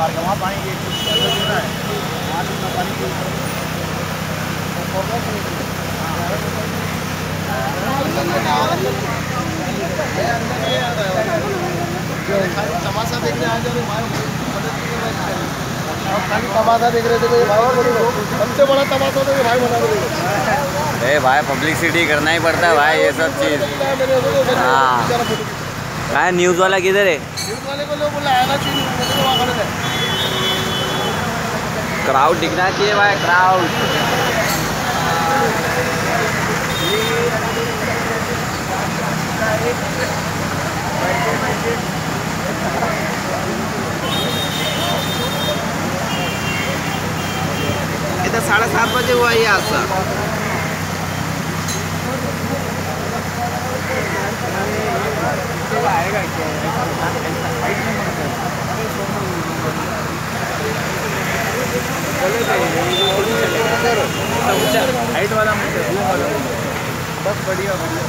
Park है वहाँ पानी तमाशा जा खाली तमाशा देख रहे थे भाई हमसे बड़ा तमाशा तो भाई बना रहे भाई पब्लिसिटी करना ही पड़ता है भाई ये सब चीज़। हाँ। कहा न्यूज़ वाला किधर है? न्यूज़ वाले को लोग बोला आना चाहिए थे। क्राउड दिखना चाहिए भाई क्राउड इथं साडेसात वाजे हुआ ये असं हाइट वाला मुझे बस बढ़िया बढ़िया